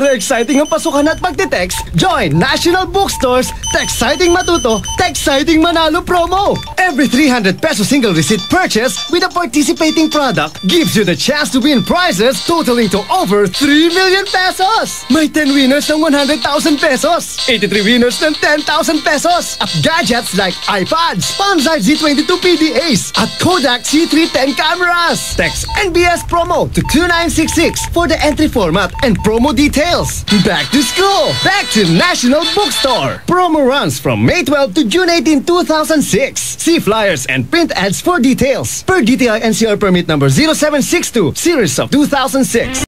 Para exciting ang pasukan at magte-text, join National Bookstores. Texciting Matuto, Texciting Manalo promo. Every 300 peso single receipt purchase with a participating product gives you the chance to win prizes totaling to over 3 million pesos. May 10 winners ng 100,000 pesos, 83 winners ng 10,000 pesos, at gadgets like iPods, Panzai Z22 PDAs, at Kodak C310 cameras. Text NBS promo to 2966 for the entry format and promo details. Back to school! Back to National Bookstore! Promo runs from May 12 to June 18, 2006. See flyers and print ads for details. Per DTI NCR permit number 0762, series of 2006.